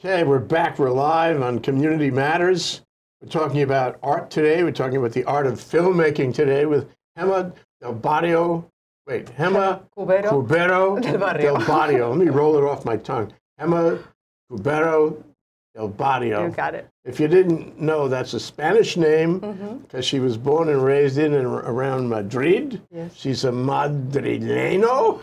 Okay, we're back. We're live on Community Matters. We're talking about art today. We're talking about the art of filmmaking today with Gemma Del Barrio. Wait, Gemma Cubero. Cubero Del Barrio. Del Barrio. Let me roll it off my tongue. Gemma Cubero Del Barrio. You got it. If you didn't know, that's a Spanish name Mm-hmm. because she was born and raised in and around Madrid. Yes. She's a Madrileno.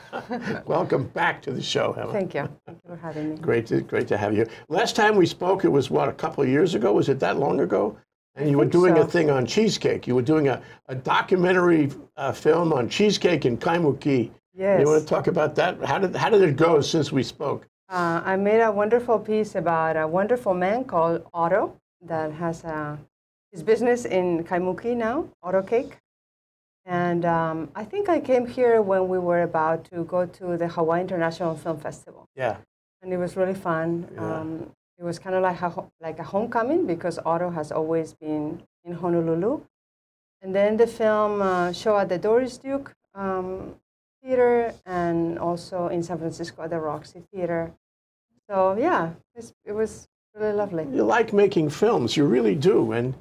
Welcome back to the show, Gemma. Thank you. Thank you for having me. Great to, great to have you. Last time we spoke, it was what, a couple of years ago? Was it that long ago? And you were doing a thing on cheesecake. You were doing a, a documentary uh, film on cheesecake in Kaimuki. Yes. You want to talk about that? How did, how did it go since we spoke? Uh, I made a wonderful piece about a wonderful man called Otto that has a, his business in Kaimuki now, Otto Cake. And um, I think I came here when we were about to go to the Hawaii International Film Festival. Yeah. And it was really fun. Yeah. Um, it was kind of like a, like a homecoming because Otto has always been in Honolulu. And then the film uh, show at the Doris Duke um, Theater and also in San Francisco at the Roxy Theater. So yeah, it's, it was really lovely. You like making films. You really do. And,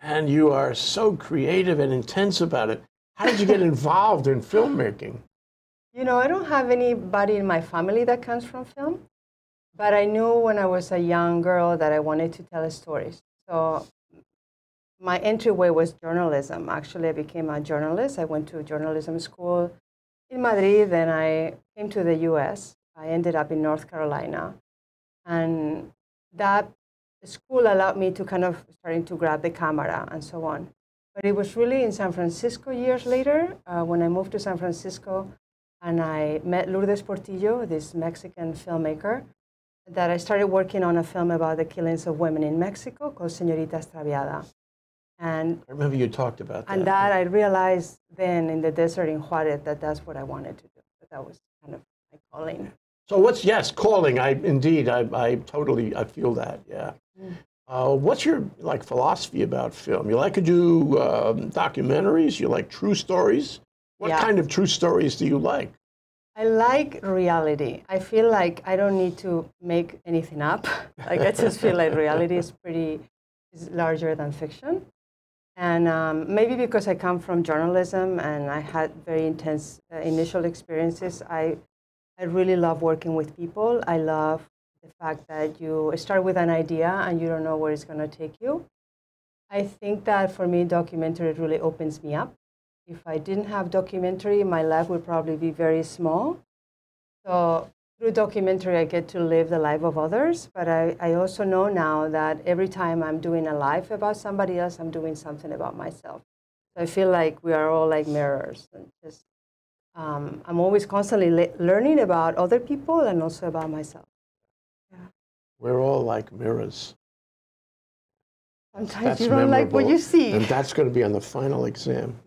and you are so creative and intense about it. How did you get involved in filmmaking? You know, I don't have anybody in my family that comes from film, but I knew when I was a young girl that I wanted to tell stories. So my entryway was journalism. Actually, I became a journalist. I went to journalism school in Madrid, then I came to the US. I ended up in North Carolina. And that school allowed me to kind of starting to grab the camera and so on. But it was really in San Francisco years later uh, when I moved to San Francisco and I met Lourdes Portillo, this Mexican filmmaker, that I started working on a film about the killings of women in Mexico called Señorita Extraviada. And, I remember you talked about that. and that I realized then in the desert in Juarez that that's what I wanted to do. That, that was kind of my calling. So what's yes, calling? I indeed, I, I totally, I feel that. Yeah. Mm. Uh, what's your like philosophy about film? You like to do um, documentaries? You like true stories? What Yeah. kind of true stories do you like? I like reality. I feel like I don't need to make anything up. like I just feel like reality is pretty is larger than fiction. And um, maybe because I come from journalism and I had very intense uh, initial experiences, I I really love working with people. I love the fact that you start with an idea and you don't know where it's going to take you. I think that for me, documentary really opens me up. If I didn't have documentary, my life would probably be very small. So through documentary, I get to live the life of others. But I, I also know now that every time I'm doing a life about somebody else, I'm doing something about myself. So I feel like we are all like mirrors. And just, um, I'm always constantly le- learning about other people and also about myself. We're all like mirrors. Sometimes That's you don't like what you see. And that's going to be on the final exam.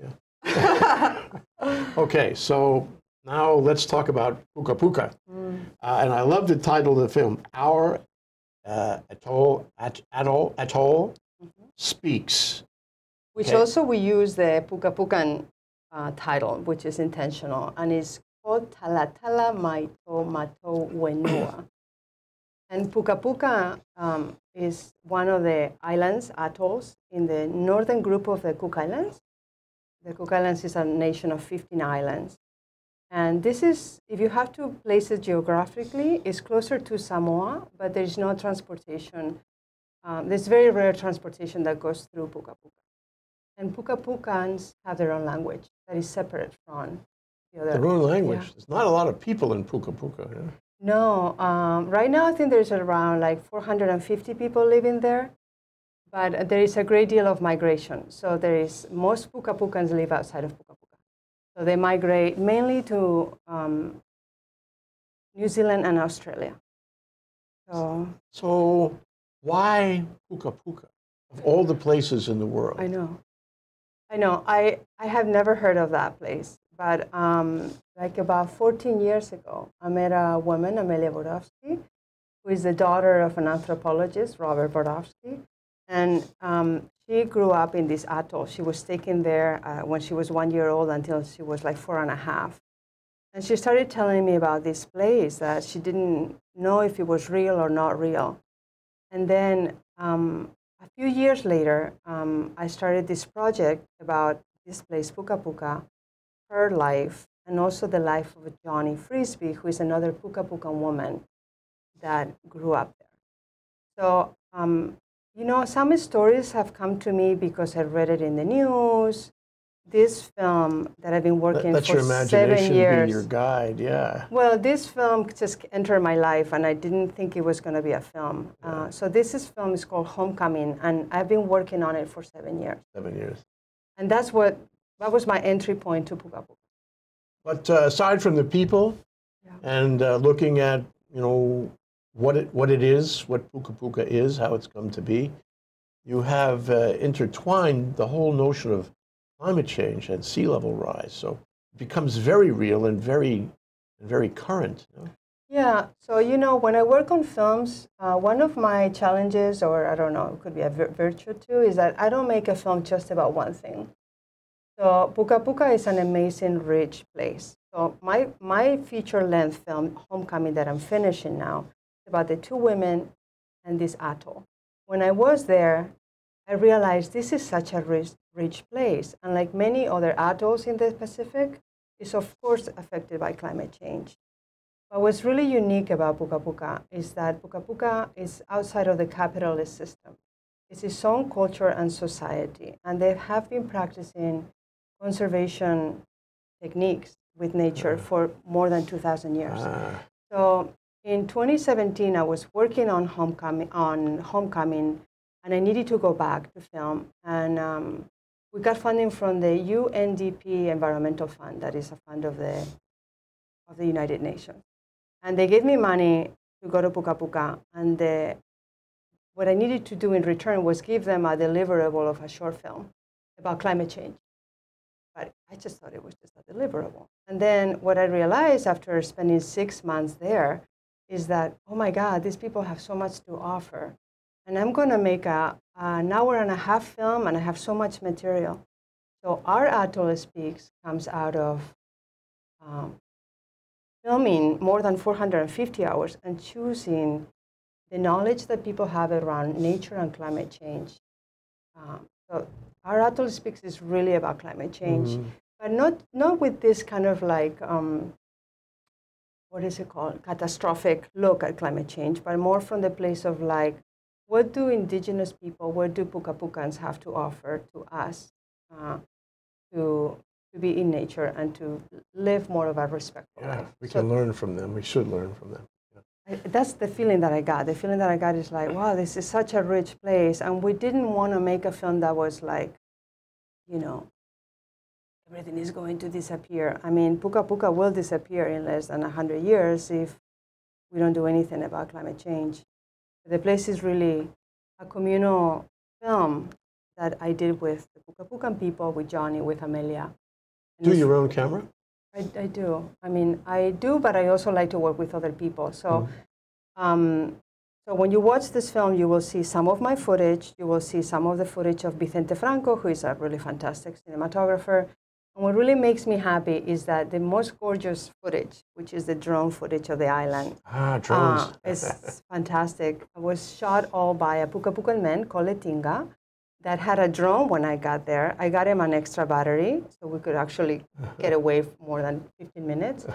Yeah. okay, so now let's talk about Puka Puka. Mm. Uh, and I love the title of the film, Our uh, Atoll, At- Atoll, Atoll Mm-hmm. Speaks. Which Okay. also we use the Puka Pukan uh, title, which is intentional, and it's called Talatala Maito Mato Wenua. And Puka Puka um, is one of the islands, atolls, in the northern group of the Cook Islands. The Cook Islands is a nation of 15 islands. And this is, if you have to place it geographically, it's closer to Samoa, but there is no transportation. Um, there's very rare transportation that goes through Puka Puka. And Puka Pukans have their own language that is separate from the other. Their own language. Yeah. There's not a lot of people in Puka Puka. yeah? No, um, right now I think there's around like 450 people living there, but there is a great deal of migration. So there is most Puka Pukans live outside of Puka Puka. So they migrate mainly to um, New Zealand and Australia. So So why Puka Puka? Of all the places in the world. I know, I know. I I have never heard of that place, but um, like about 14 years ago, I met a woman, Amelia Borofsky, who is the daughter of an anthropologist, Robert Borofsky, and um, she grew up in this atoll. She was taken there uh, when she was one year old until she was like four and a half. And she started telling me about this place that she didn't know if it was real or not real. And then um, a few years later, um, I started this project about this place, Puka Puka, her life, and also the life of Johnny Frisbie, who is another Puka Puka woman that grew up there. So, um, you know, some stories have come to me because I read it in the news this film that I've been working Let, for your imagination seven years. be your guide, yeah. Well, this film just entered my life, and I didn't think it was going to be a film. Yeah. Uh, so this is film is called Homecoming, and I've been working on it for seven years. Seven years. And that's what that was my entry point to Puka Puka. But uh, aside from the people, yeah. and uh, looking at you know what it what it is, what Puka Puka is, how it's come to be, you have uh, intertwined the whole notion of climate change and sea level rise. So it becomes very real and very, very current. You know? Yeah, so you know, when I work on films, uh, one of my challenges, or I don't know, it could be a virtue too, is that I don't make a film just about one thing. So Puka Puka is an amazing, rich place. So my, my feature-length film, Homecoming, that I'm finishing now, is about the two women and this atoll. When I was there, I realized this is such a rich, rich place. And like many other atolls in the Pacific, is of course affected by climate change. But what's really unique about Puka Puka is that Puka Puka is outside of the capitalist system. It's its own culture and society, and they have been practicing conservation techniques with nature ah. for more than 2,000 years. Ah. So in 2017, I was working on Homecoming, on Homecoming and I needed to go back to film. And um, we got funding from the UNDP Environmental Fund, that is a fund of the, of the United Nations. And they gave me money to go to Puka Puka. And the, what I needed to do in return was give them a deliverable of a short film about climate change. But I just thought it was just a deliverable. And then what I realized after spending six months there is that, oh my God, these people have so much to offer. And I'm going to make a, an hour and a half film, and I have so much material. So our Atoll Speaks comes out of um, filming more than 450 hours and choosing the knowledge that people have around nature and climate change. Um, so our Speaks is really about climate change, mm -hmm. but not, not with this kind of like, um, what is it called, catastrophic look at climate change, but more from the place of like, what do indigenous people, what do Puka Pukans have to offer to us uh, to, to be in nature and to live more of a respectful yeah, life? We can learn from them. We should learn from them. I, that's the feeling that I got. The feeling that I got is like, wow, this is such a rich place. And we didn't want to make a film that was like, you know, everything is going to disappear. I mean, Puka Puka will disappear in less than 100 years if we don't do anything about climate change. The place is really a communal film that I did with the Puka Pukan people, with Johnny, with Amelia. And do your own camera? I, I, do. I mean, I do, but I also like to work with other people. So, mm um, so when you watch this film, you will see some of my footage. You will see some of the footage of Vicente Franco, who is a really fantastic cinematographer. And what really makes me happy is that the most gorgeous footage, which is the drone footage of the island, ah, drones, uh, is fantastic. It was shot all by a Puka Pukan man called Letinga that had a drone when I got there. I got him an extra battery, so we could actually get away for more than 15 minutes.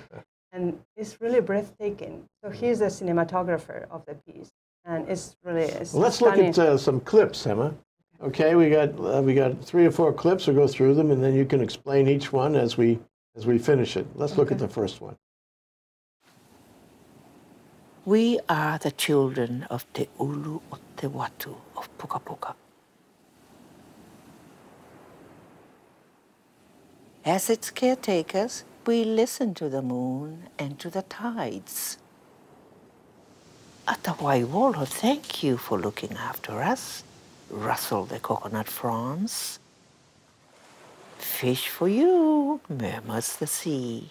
And it's really breathtaking. So he's the cinematographer of the piece. And it's really it's well, Let's stunning. look at uh, some clips, Emma. Okay, we got uh, we got three or four clips. We'll go through them, and then you can explain each one as we as we finish it. Let's okay. look at the first one. We are the children of Te Ulu o Te Watu of Puka Puka. As its caretakers, we listen to the moon and to the tides. At the Atawaiwolo, thank you for looking after us rustle the coconut fronds. Fish for you, murmurs the sea.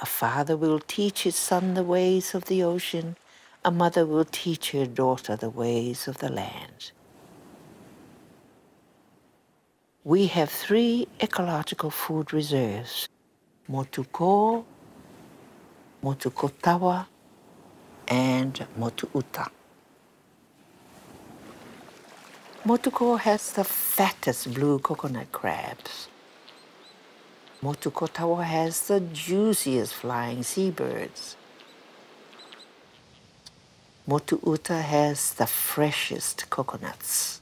A father will teach his son the ways of the ocean. A mother will teach her daughter the ways of the land. We have three ecological food reserves. Motuko, Motukotawa, and Motuuta. Motuko has the fattest blue coconut crabs. Motukotawa has the juiciest flying seabirds. Motuuta has the freshest coconuts.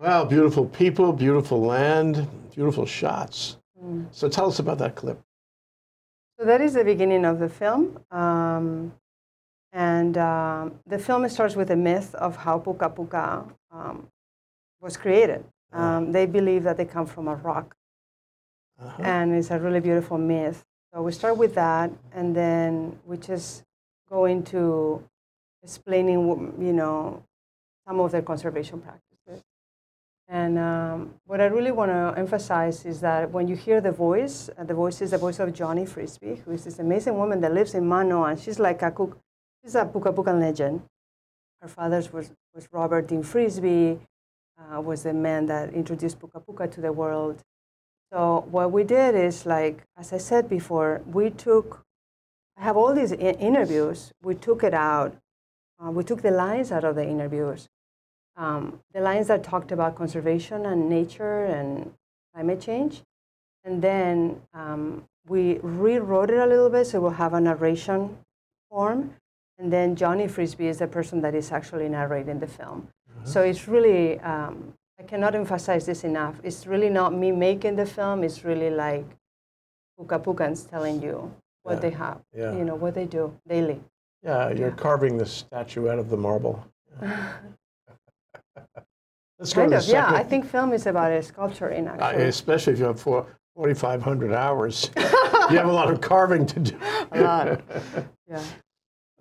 Wow, beautiful people, beautiful land, beautiful shots. Mm. So tell us about that clip. So that is the beginning of the film. Um, and um, the film starts with a myth of how Puka Puka um, was created. Um, they believe that they come from a rock. Uh-huh. And it's a really beautiful myth. So we start with that, and then we just go into explaining, you know, some of their conservation practices. And um, what I really want to emphasize is that when you hear the voice, uh, the voice is the voice of Johnny Frisbie, who is this amazing woman that lives in Mano, and she's like a cook. She's a Puka Puka legend. Her father was, was Robert Dean Frisbie, uh, was the man that introduced Puka Puka to the world. So what we did is like, as I said before, we took, I have all these interviews, we took it out, uh, we took the lines out of the interviews. Um, the lines that talked about conservation and nature and climate change. And then um, we rewrote it a little bit so we'll have a narration form. And then Johnny Frisbie is the person that is actually narrating the film. Mm -hmm. So it's really um, I cannot emphasize this enough. It's really not me making the film. It's really like Puka Pukans telling you what yeah. they have, yeah. you know, what they do daily. Yeah, you're yeah. carving the statue out of the marble. Let's kind of, yeah. I think film is about a sculpture in actually. Uh, especially if you have 4,500 hours. you have a lot of carving to do. a lot, yeah.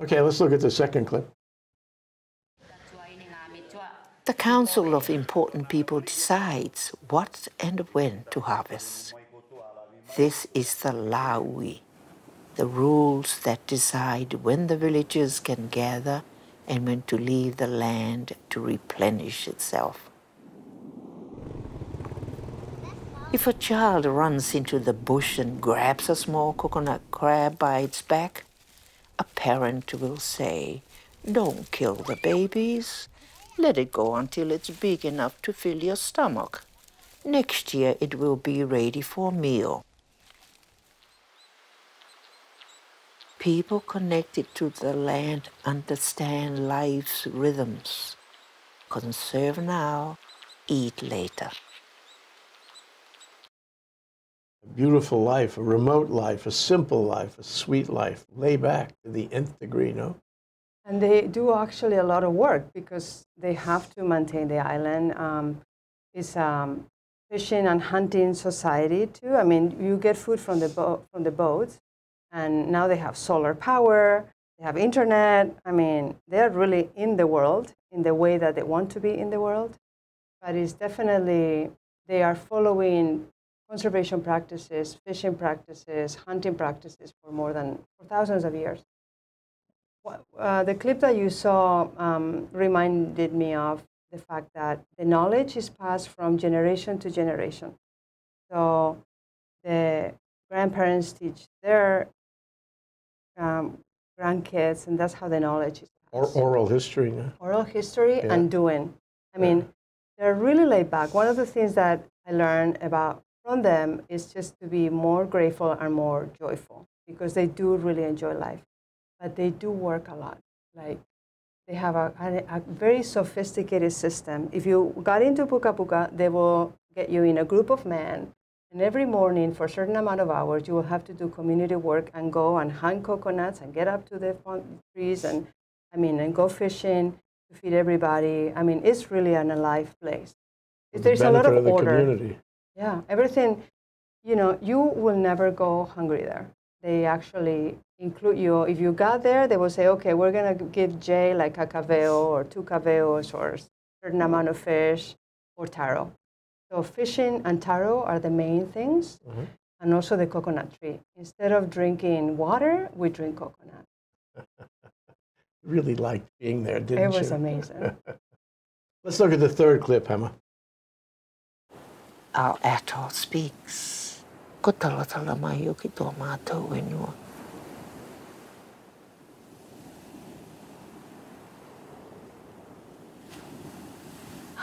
Okay, let's look at the second clip. The Council of Important People decides what and when to harvest. This is the Laui, the rules that decide when the villagers can gather and when to leave the land to replenish itself. If a child runs into the bush and grabs a small coconut crab by its back, a parent will say, Don't kill the babies. Let it go until it's big enough to fill your stomach. Next year it will be ready for meal. People connected to the land understand life's rhythms. Conserve now, eat later. A beautiful life, a remote life, a simple life, a sweet life. Lay back to the nth degree, no? And they do actually a lot of work because they have to maintain the island. Um, it's um, fishing and hunting society too. I mean, you get food from the boat from the boats, and now they have solar power. They have internet. I mean, they're really in the world in the way that they want to be in the world. But it's definitely they are following conservation practices, fishing practices, hunting practices for more than for thousands of years. Uh, the clip that you saw um, reminded me of the fact that the knowledge is passed from generation to generation. So the grandparents teach their um, grandkids, and that's how the knowledge is passed. Or oral history. Yeah. Oral history yeah. and doing. I mean, they're really laid back. One of the things that I learned about from them is just to be more grateful and more joyful because they do really enjoy life but they do work a lot. Like they have a, a, a, very sophisticated system. If you got into Puka Puka, they will get you in a group of men, and every morning for a certain amount of hours, you will have to do community work and go and hunt coconuts and get up to the trees and, I mean, and go fishing to feed everybody. I mean, it's really an alive place. The There's a lot of, of order. Community. Yeah, everything. You know, you will never go hungry there. They actually include you. If you got there, they will say, okay, we're going to give Jay like a caveo or two caveos or a certain amount of fish or taro. So fishing and taro are the main things, mm-hmm. and also the coconut tree. Instead of drinking water, we drink coconut. really liked being there, didn't you? It was amazing. Let's look at the third clip, Emma. Our atoll speaks. ko talatala mai o ki tō mātou e nua.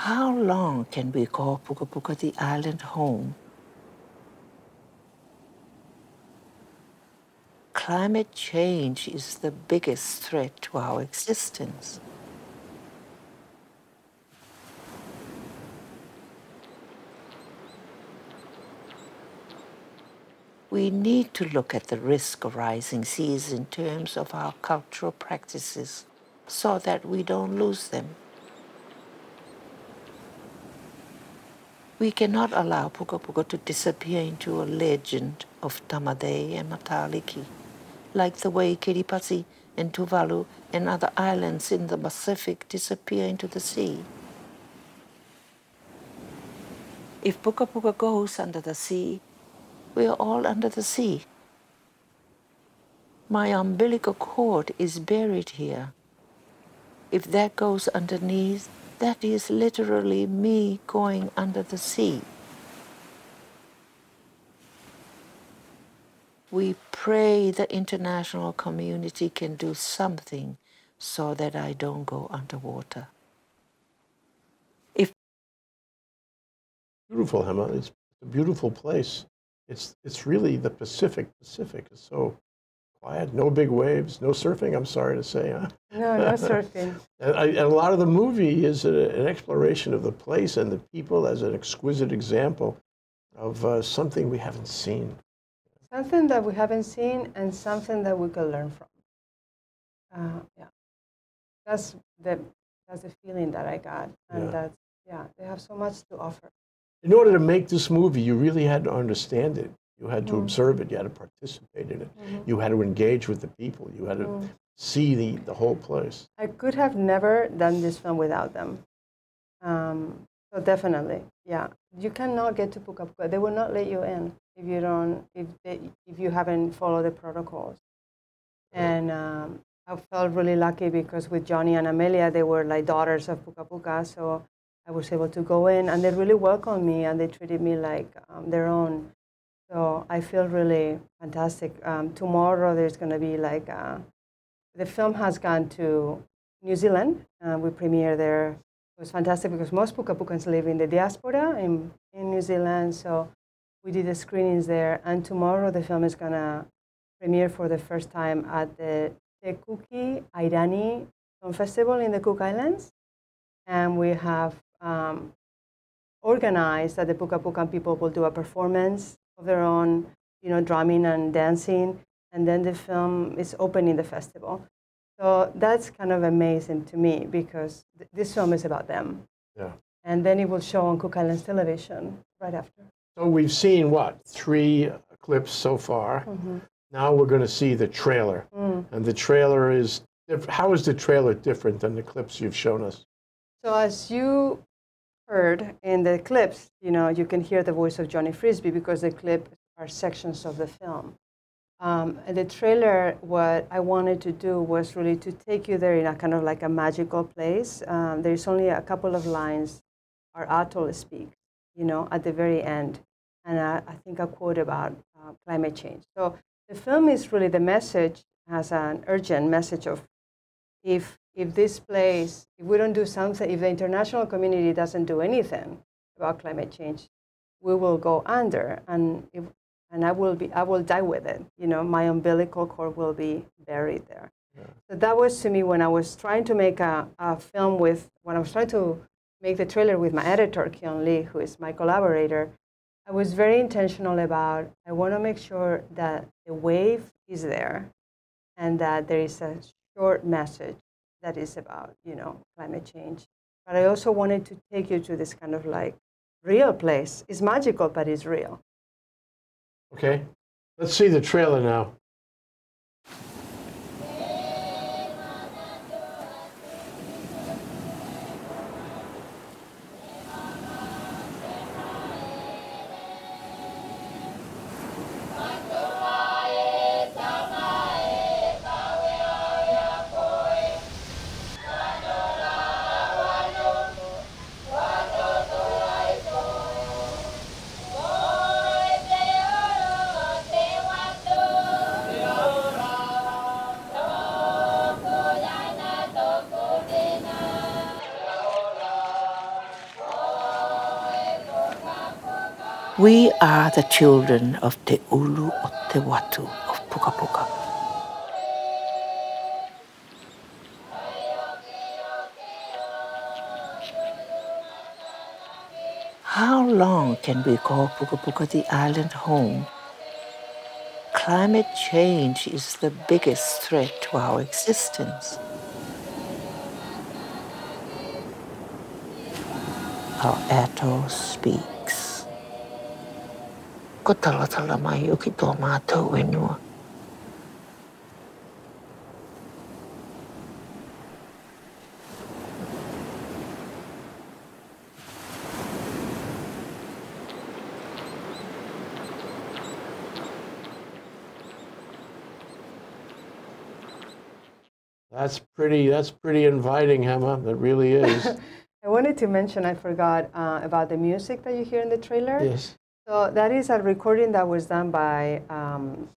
How long can we call Puka Puka the island home? Climate change is the biggest threat to our existence. we need to look at the risk of rising seas in terms of our cultural practices so that we don't lose them. We cannot allow Puka Puka to disappear into a legend of Tamadei and Mataliki, like the way Kiribati and Tuvalu and other islands in the Pacific disappear into the sea. If Puka Puka goes under the sea, we are all under the sea. My umbilical cord is buried here. If that goes underneath, that is literally me going under the sea. We pray the international community can do something so that I don't go underwater. If beautiful, Emma. It's a beautiful place it's it's really the Pacific. Pacific is so quiet, no big waves, no surfing. I'm sorry to say. Huh? No, no surfing. and, I, and, a lot of the movie is a, an exploration of the place and the people as an exquisite example of uh, something we haven't seen. Something that we haven't seen and something that we can learn from. Uh, yeah, that's the that's the feeling that I got, and yeah. that's yeah, they have so much to offer in order to make this movie, you really had to understand it. You had to mm. observe it. You had to participate in it. Mm-hmm. You had to engage with the people. You had to mm. see the, the whole place. I could have never done this film without them. Um, so definitely, yeah. You cannot get to Puka Puka. They will not let you in if you don't if they, if you haven't followed the protocols. And um, I felt really lucky because with Johnny and Amelia, they were like daughters of Puka Puka. So I was able to go in, and they really welcomed me, and they treated me like um, their own. So I feel really fantastic. Um, tomorrow there's going to be like uh, the film has gone to New Zealand. Uh, we premiere there. It was fantastic because most Pukapukans live in the diaspora in, in New Zealand. So we did the screenings there, and tomorrow the film is going to premiere for the first time at the Te Kuki Airani Film Festival in the Cook Islands. And we have um, organized that the Pukapukan people will do a performance of their own, you know, drumming and dancing, and then the film is opening the festival. So that's kind of amazing to me because th this film is about them. Yeah. And then it will show on Cook Islands television right after. So we've seen what three clips so far. Mm -hmm. Now we're going to see the trailer, mm. and the trailer is. How is the trailer different than the clips you've shown us? So as you heard in the clips, you know, you can hear the voice of Johnny Frisbie because the clip are sections of the film. Um, and the trailer, what I wanted to do was really to take you there in a kind of like a magical place. Um, there's only a couple of lines our atoll speaks, you know, at the very end. And I, I think a quote about uh, climate change. So the film is really the message, has an urgent message of if if this place, if we don't do something, if the international community doesn't do anything about climate change, we will go under, and if, and I will be, I will die with it. You know, my umbilical cord will be buried there. Yeah. So that was to me when I was trying to make a, a film with, when I was trying to make the trailer with my editor, Keon Lee, who is my collaborator. I was very intentional about, I want to make sure that the wave is there and that there is a short message that is about, you know, climate change. But I also wanted to take you to this kind of like real place. It's magical, but it's real. Okay, let's see the trailer now. We are the children of Te Ulu o Te Watu of Puka Puka. How long can we call Puka Puka the island home? Climate change is the biggest threat to our existence. Our atoll speaks. Ko talatala mai o ki tō mātou wenua. That's pretty. That's pretty inviting, Emma. That really is. I wanted to mention, I forgot uh, about the music that you hear in the trailer. yes. So that is a recording that was done by um,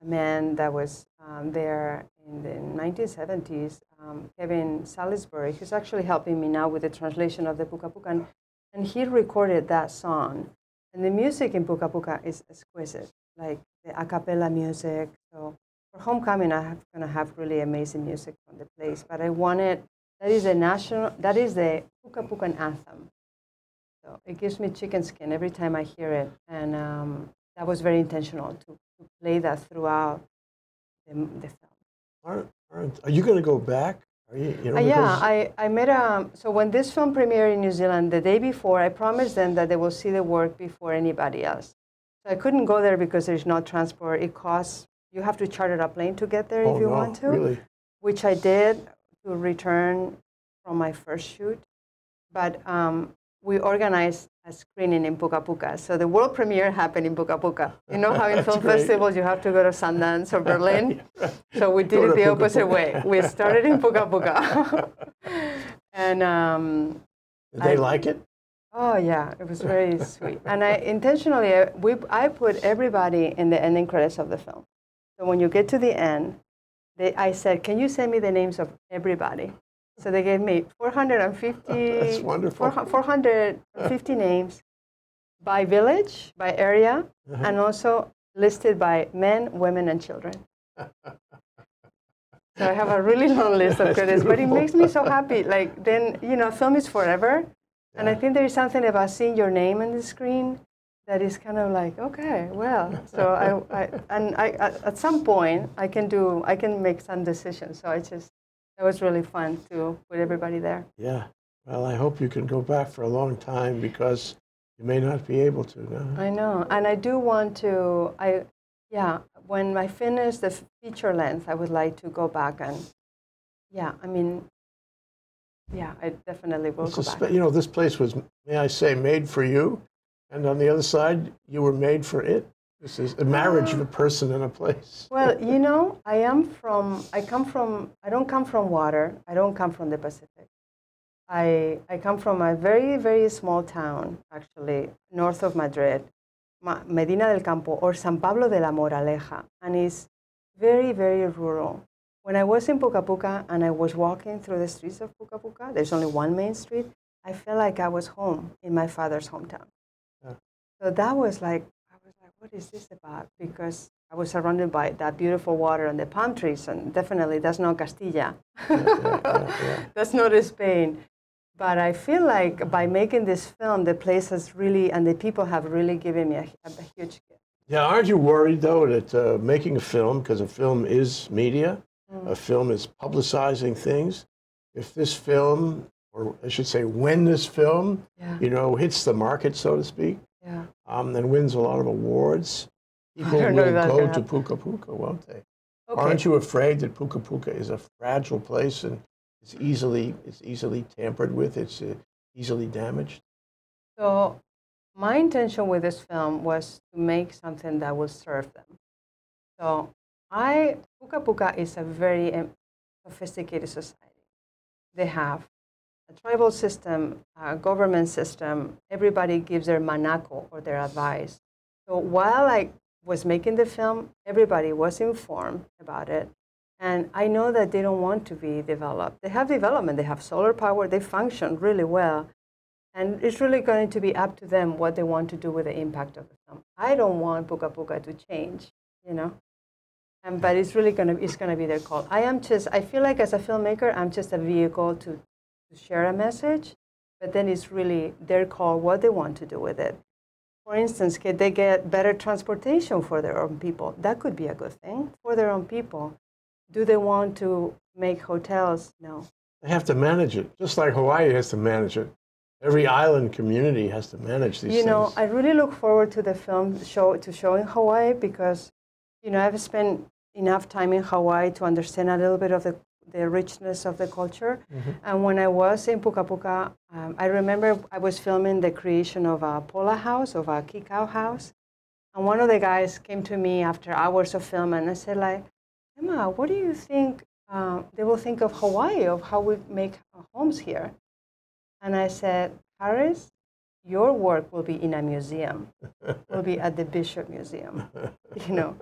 a man that was um, there in the 1970s, um, Kevin Salisbury, who's actually helping me now with the translation of the Puka Puka. And, he recorded that song. And the music in Puka Puka is exquisite, like the a cappella music. So for homecoming, I'm going to have really amazing music from the place. But I wanted, that is the national, that is the Puka Pukan anthem. So it gives me chicken skin every time I hear it. And um, that was very intentional to, to play that throughout the, the film. Aren't, aren't, are you going to go back? Are you? you know, Uh, yeah, I, I made a, so when this film premiered in New Zealand, the day before, I promised them that they will see the work before anybody else. So I couldn't go there because there's no transport. It costs, you have to charter a plane to get there oh, if you no, want to, Really? which I did to return from my first shoot. But um, we organized a screening in Puka Puka. So the world premiere happened in Puka Puka. You know how in film great. festivals you have to go to Sundance or Berlin? Yeah. So we did Go it the Puka opposite Puka. way. We started in Puka Puka. and um, Did they I- like it? oh yeah, it was very sweet. And I intentionally, I, we, I put everybody in the ending credits of the film. So when you get to the end, they, I said, can you send me the names of everybody? So they gave me 450, That's wonderful. 400 450 names by village, by area, Uh-huh. and also listed by men, women, and children. So I have a really long list of credits, but it makes me so happy. Like then, you know, film is forever, and I think there is something about seeing your name on the screen that is kind of like, okay, well. So I, I and I at some point I can do, I can make some decisions. So I just, it was really fun to put everybody there. Yeah. Well, I hope you can go back for a long time because you may not be able to. No? I know, and I do want to. I, yeah, when I finish the feature length, I would like to go back and, yeah, I mean, yeah, I definitely will It's go back. you know, this place was, may I say, made for you, and on the other side, you were made for it. This is a marriage of a person and a place. Well, you know, I am from. I come from. I don't come from water. I don't come from the Pacific. I I come from a very very small town, actually, north of Madrid, Medina del Campo or San Pablo de la Moraleja, and it's very very rural. When I was in Puka Puka and I was walking through the streets of Puka Puka, there's only one main street. I felt like I was home in my father's hometown. Yeah. So that was like, I was like, what is this about? Because I was surrounded by that beautiful water and the palm trees, and definitely that's not Castilla. yeah. That's not Spain. But I feel like by making this film, the place has really, and the people have really given me a, a huge gift. Yeah, aren't you worried though that uh, making a film, because a film is media, Mm. a film is publicizing things. If this film, or I should say, when this film, Yeah, you know, hits the market, so to speak, yeah. um, and wins a lot of awards, people will go happen. Puka Puka, won't they? Okay. Aren't you afraid that Puka Puka is a fragile place and it's easily it's easily tampered with, it's uh, easily damaged? So my intention with this film was to make something that will serve them. So I Puka Puka is a very um, sophisticated society. They have a tribal system, a government system. Everybody gives their manako or their advice. So while I was making the film, everybody was informed about it. And I know that they don't want to be developed. They have development, they have solar power, they function really well. And it's really going to be up to them what they want to do with the impact of the film. I don't want Puka Puka to change, you know. But it's really to it's going to be their call. I am just I feel like as a filmmaker I'm just a vehicle to, to share a message, but then it's really their call what they want to do with it. For instance, can they get better transportation for their own people? That could be a good thing for their own people. Do they want to make hotels? No. They have to manage it, just like Hawaii has to manage it. Every island community has to manage these you things. know, I really look forward to the film show to show in Hawaii because, you know, I've spent enough time in Hawaii to understand a little bit of the, the richness of the culture. Mm-hmm. And when I was in Puka Puka, um, I remember I was filming the creation of a pola house, of a kikau house. And one of the guys came to me after hours of film and I said, like, Emma, what do you think uh, they will think of Hawaii, of how we make homes here? And I said, Harris, your work will be in a museum. will be at the Bishop Museum. You know,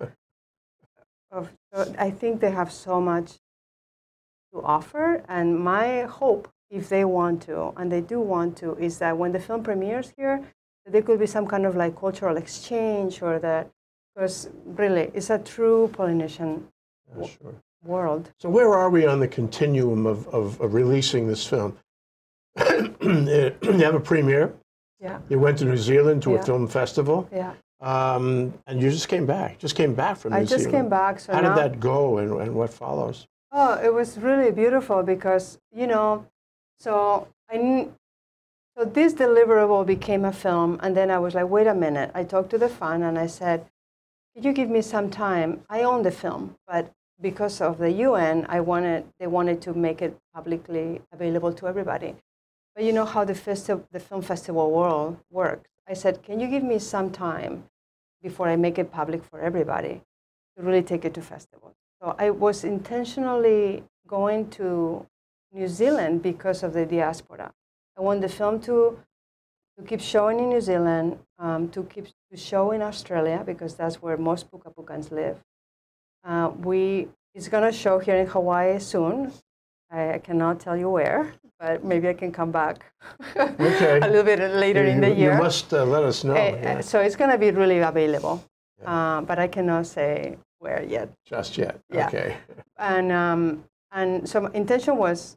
of, so I think they have so much to offer, and my hope, if they want to, and they do want to, is that when the film premieres here, that there could be some kind of like cultural exchange, or that because really, it's a true Polynesian Yeah, sure. world. So where are we on the continuum of, of, of releasing this film? you have a premiere. Yeah, You went to New Zealand to a film festival, yeah. um, and you just came back. Just came back from New Zealand. I just Zealand. came back, so How now. did that go, and, and what follows? Oh, it was really beautiful because you know, so I so this deliverable became a film, and then I was like, wait a minute. I talked to the fan and I said, could you give me some time? I own the film, but because of the UN, I wanted they wanted to make it publicly available to everybody. But you know how the festi- the film festival world works. I said, can you give me some time before I make it public for everybody to really take it to festivals? So I was intentionally going to New Zealand because of the diaspora. I want the film to, to keep showing in New Zealand, um, to keep to show in Australia because that's where most Pukapukans live. Uh, we it's gonna show here in Hawaii soon. I, I cannot tell you where, but maybe I can come back Okay. a little bit later in the year. You must uh, let us know. Uh, yeah, So it's gonna be really available, Yeah. uh, but I cannot say where yet. just yet. yeah. Okay. and um, and so my intention was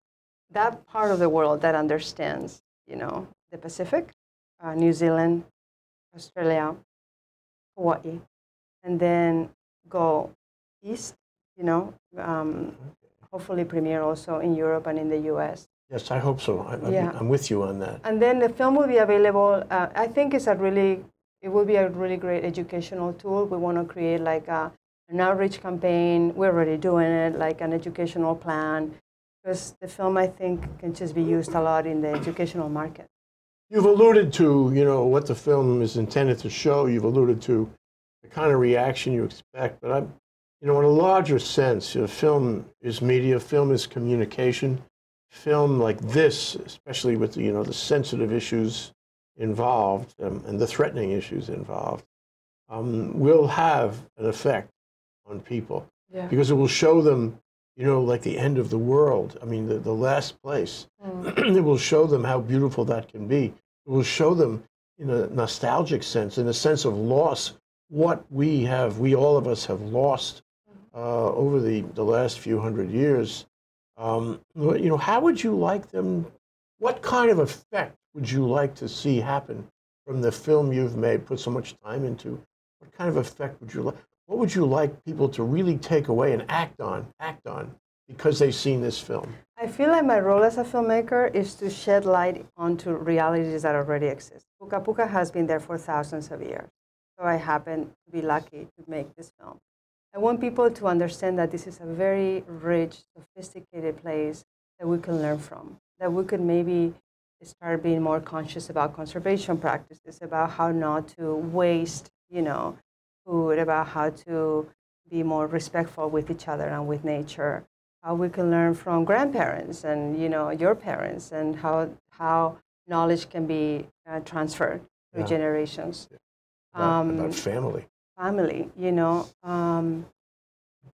that part of the world that understands, you know, the Pacific, uh, New Zealand, Australia, Hawaii, and then go east, you know, um, hopefully premiere also in Europe and in the U.S. Yes, I hope so. I, I'm, Yeah. I'm with you on that. And then the film will be available. Uh, I think it's a really, it will be a really great educational tool. We want to create like a, an outreach campaign. We're already doing it, like an educational plan, because the film I think can just be used a lot in the educational market. You've alluded to, you know, what the film is intended to show. You've alluded to the kind of reaction you expect. But I'm, you know, in a larger sense, you know, film is media. Film is communication. Film like this, especially with the, you know the sensitive issues involved um, and the threatening issues involved, um, will have an effect on people Yeah. because it will show them, you know, like the end of the world. I mean, the, the last place. it will show them how beautiful that can be. It will show them, in a nostalgic sense, in a sense of loss, what we have, we all of us have lost uh, over the, the last few hundred years. Um, you know, how would you like them? What kind of effect would you like to see happen from the film you've made, put so much time into? What kind of effect would you like? What would you like people to really take away and act on, act on, because they've seen this film? I feel like my role as a filmmaker is to shed light onto realities that already exist. Puka Puka has been there for thousands of years. So I happen to be lucky to make this film. I want people to understand that this is a very rich, sophisticated place that we can learn from, that we could maybe start being more conscious about conservation practices, about how not to waste, you know, food, about how to be more respectful with each other and with nature how we can learn from grandparents and you know your parents and how how knowledge can be uh, transferred through Yeah. generations About, Um, about family. family you know um,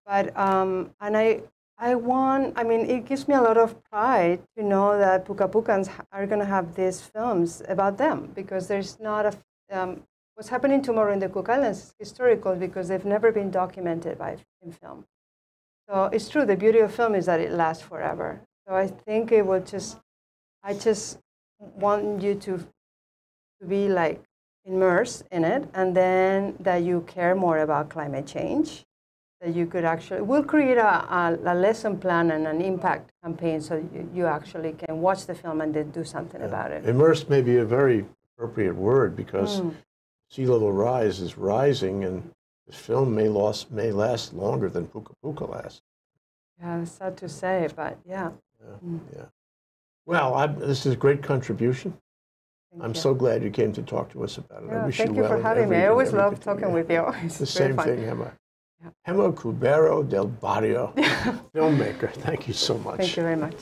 but um, and i I want, I mean, it gives me a lot of pride to know that Pukapukans are going to have these films about them because there's not a, um, what's happening tomorrow in the Cook Islands is historical because they've never been documented by in film. So it's true, the beauty of film is that it lasts forever. So I think it will just, I just want you to, to be like immersed in it and then that you care more about climate change that you could actually, we'll create a, a, a, lesson plan and an impact campaign so you, you actually can watch the film and then do something about it. Immersed may be a very appropriate word because mm. Sea level rise is rising and the film may, lost, may last longer than Puka Puka lasts. Yeah, it's sad to say, but yeah. Yeah, mm. yeah. Well, I, this is a great contribution. Thank I'm you. so glad you came to talk to us about it. Yeah, I wish thank you, you well for having me. I always love talking with you. It's the same fun. thing, Gemma. Yeah. Gemma Cubero del Barrio, filmmaker. Thank you so much. Thank you very much.